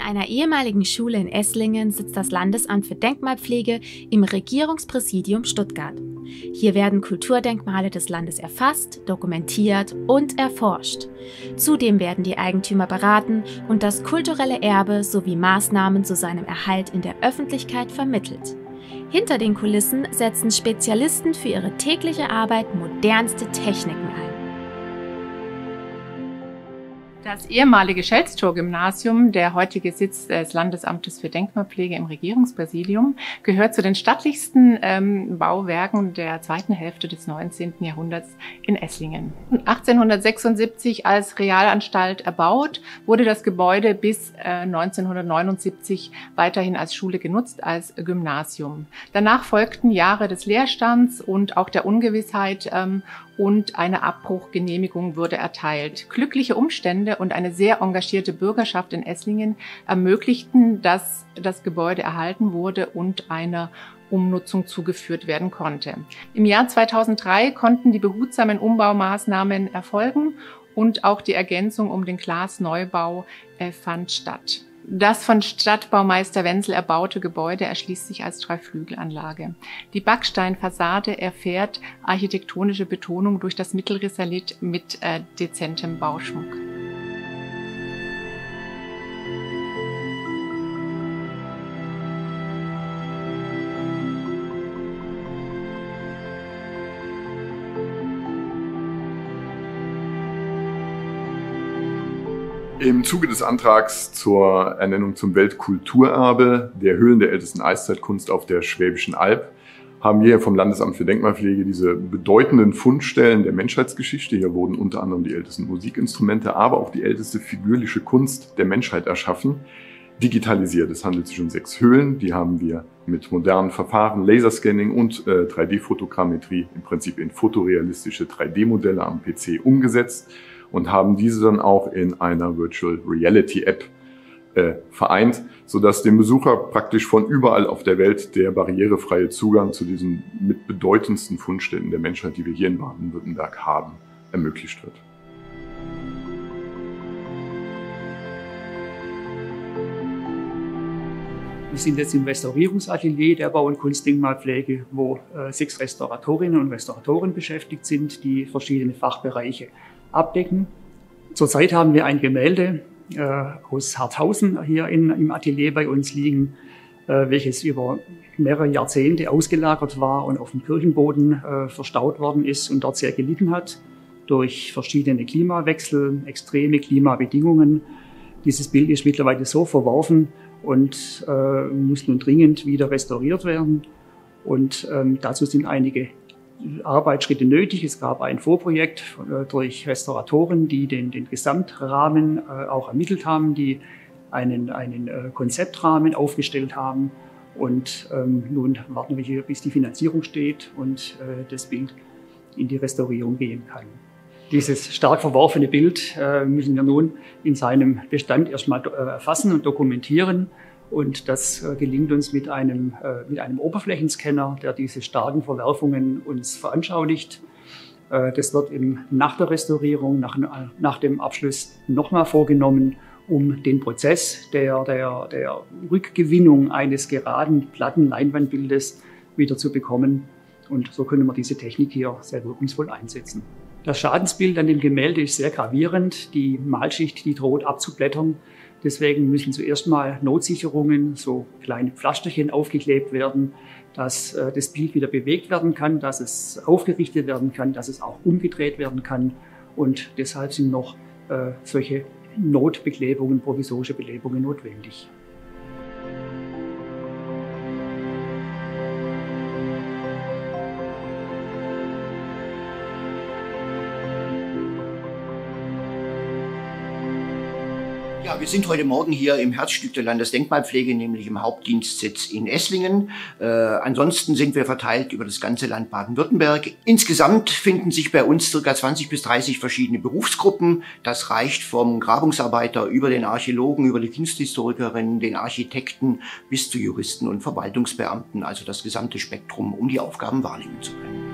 In einer ehemaligen Schule in Esslingen sitzt das Landesamt für Denkmalpflege im Regierungspräsidium Stuttgart. Hier werden Kulturdenkmale des Landes erfasst, dokumentiert und erforscht. Zudem werden die Eigentümer beraten und das kulturelle Erbe sowie Maßnahmen zu seinem Erhalt in der Öffentlichkeit vermittelt. Hinter den Kulissen setzen Spezialisten für ihre tägliche Arbeit modernste Techniken ein. Das ehemalige Schelztor-Gymnasium, der heutige Sitz des Landesamtes für Denkmalpflege im Regierungspräsidium, gehört zu den stattlichsten ähm, Bauwerken der zweiten Hälfte des 19. Jahrhunderts in Esslingen. 1876 als Realanstalt erbaut, wurde das Gebäude bis äh, 1979 weiterhin als Schule genutzt, als Gymnasium. Danach folgten Jahre des Leerstands und auch der Ungewissheit ähm, und eine Abbruchgenehmigung wurde erteilt. Glückliche Umstände und eine sehr engagierte Bürgerschaft in Esslingen ermöglichten, dass das Gebäude erhalten wurde und einer Umnutzung zugeführt werden konnte. Im Jahr 2003 konnten die behutsamen Umbaumaßnahmen erfolgen und auch die Ergänzung um den Glasneubau äh, fand statt. Das von Stadtbaumeister Wenzel erbaute Gebäude erschließt sich als Dreiflügelanlage. Die Backsteinfassade erfährt architektonische Betonung durch das Mittelrisalit mit äh, dezentem Bauschmuck. Im Zuge des Antrags zur Ernennung zum Weltkulturerbe der Höhlen der ältesten Eiszeitkunst auf der Schwäbischen Alb haben wir vom Landesamt für Denkmalpflege diese bedeutenden Fundstellen der Menschheitsgeschichte. Hier wurden unter anderem die ältesten Musikinstrumente, aber auch die älteste figürliche Kunst der Menschheit erschaffen, digitalisiert. Es handelt sich um sechs Höhlen, die haben wir mit modernen Verfahren, Laserscanning und äh, 3D-Fotogrammetrie im Prinzip in fotorealistische 3D-Modelle am PC umgesetzt und haben diese dann auch in einer Virtual Reality App äh, vereint, sodass dem Besucher praktisch von überall auf der Welt der barrierefreie Zugang zu diesen mit bedeutendsten Fundstätten der Menschheit, die wir hier in Baden-Württemberg haben, ermöglicht wird. Wir sind jetzt im Restaurierungsatelier der Bau- und Kunstdenkmalpflege, wo äh, sechs Restauratorinnen und Restauratoren beschäftigt sind, die verschiedene Fachbereiche abdecken. Zurzeit haben wir ein Gemälde äh, aus Harthausen hier in, im Atelier bei uns liegen, äh, welches über mehrere Jahrzehnte ausgelagert war und auf dem Kirchenboden äh, verstaut worden ist und dort sehr gelitten hat durch verschiedene Klimawechsel, extreme Klimabedingungen. Dieses Bild ist mittlerweile so verworfen und äh, muss nun dringend wieder restauriert werden. Und ähm, dazu sind einige Arbeitsschritte nötig. Es gab ein Vorprojekt äh, durch Restauratoren, die den, den Gesamtrahmen äh, auch ermittelt haben, die einen, einen äh, Konzeptrahmen aufgestellt haben. Und ähm, nun warten wir hier, bis die Finanzierung steht und äh, das Bild in die Restaurierung gehen kann. Dieses stark verworfene Bild äh, müssen wir nun in seinem Bestand erstmal erfassen und dokumentieren. Und das äh, gelingt uns mit einem, äh, mit einem Oberflächenscanner, der diese starken Verwerfungen uns veranschaulicht. Äh, das wird eben nach der Restaurierung, nach, nach dem Abschluss nochmal vorgenommen, um den Prozess der, der, der Rückgewinnung eines geraden Plattenleinwandbildes wieder zu bekommen. Und so können wir diese Technik hier sehr wirkungsvoll einsetzen. Das Schadensbild an dem Gemälde ist sehr gravierend. Die Malschicht, die droht abzublättern. Deswegen müssen zuerst mal Notsicherungen, so kleine Pflasterchen aufgeklebt werden, dass äh, das Bild wieder bewegt werden kann, dass es aufgerichtet werden kann, dass es auch umgedreht werden kann. Und deshalb sind noch äh, solche Notbeklebungen, provisorische Belebungen notwendig. Ja, wir sind heute Morgen hier im Herzstück der Landesdenkmalpflege, nämlich im Hauptdienstsitz in Esslingen. Äh, ansonsten sind wir verteilt über das ganze Land Baden-Württemberg. Insgesamt finden sich bei uns circa 20 bis 30 verschiedene Berufsgruppen. Das reicht vom Grabungsarbeiter über den Archäologen, über die Kunsthistorikerin, den Architekten bis zu Juristen und Verwaltungsbeamten, also das gesamte Spektrum, um die Aufgaben wahrnehmen zu können.